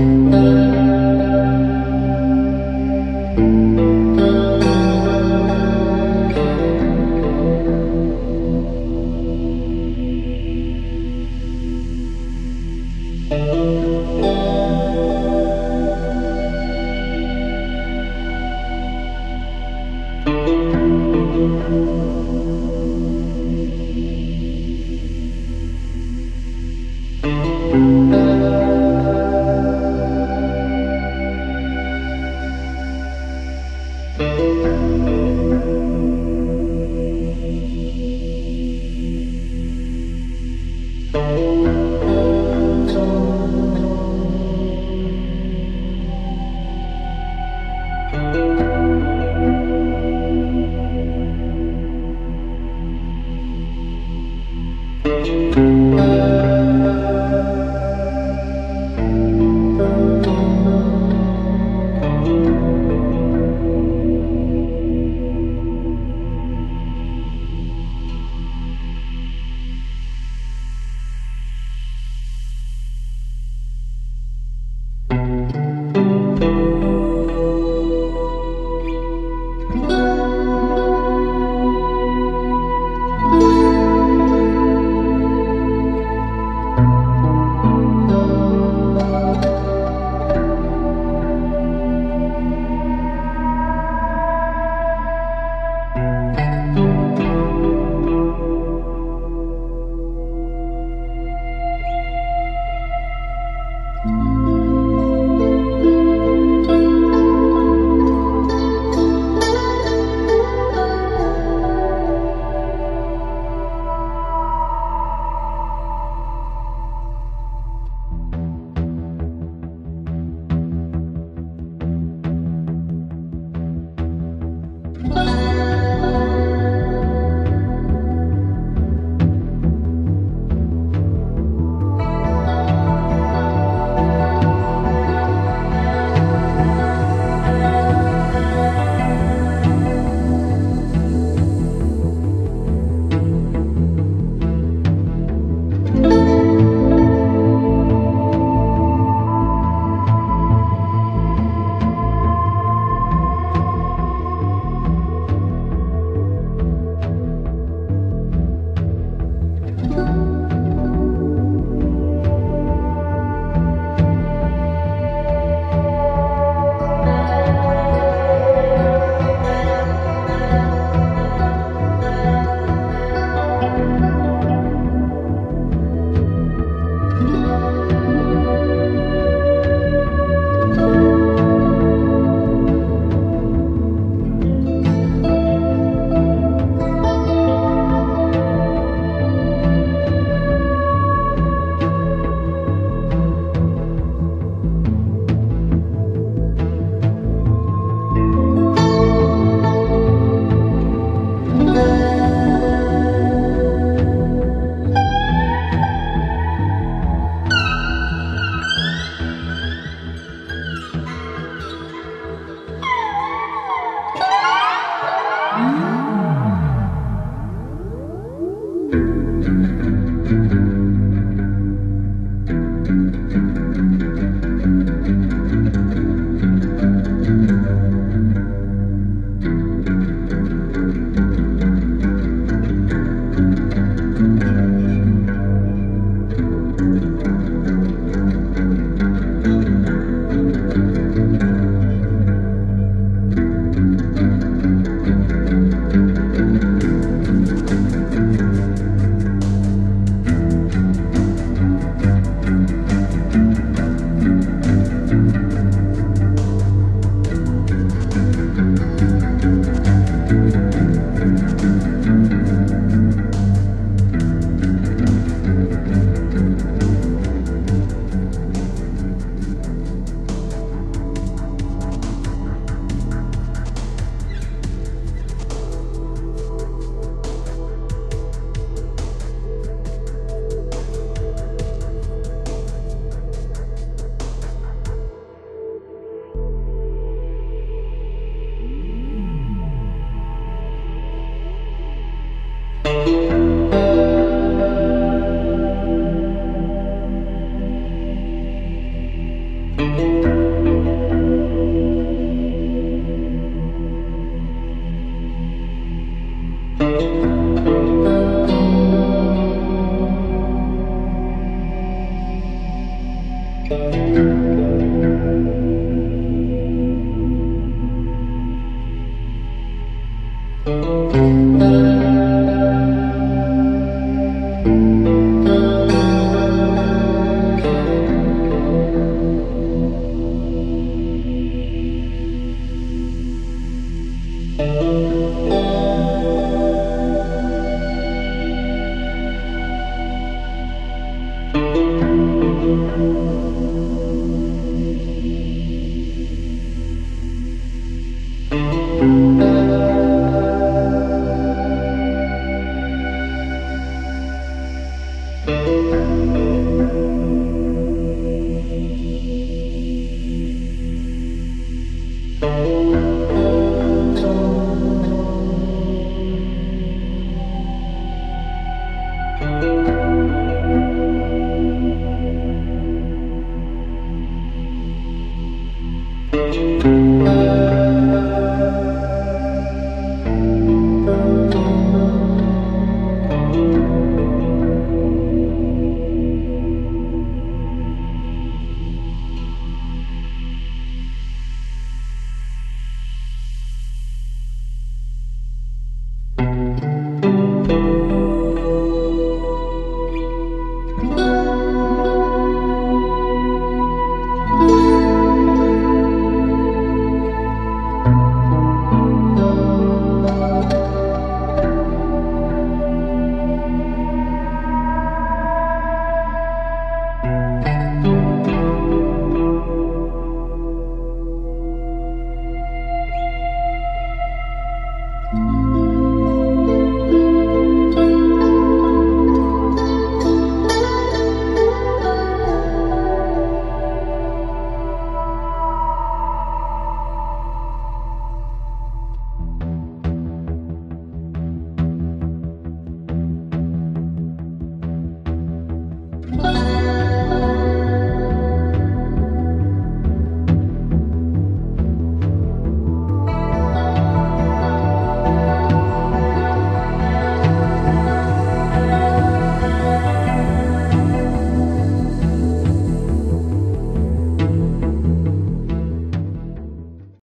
Música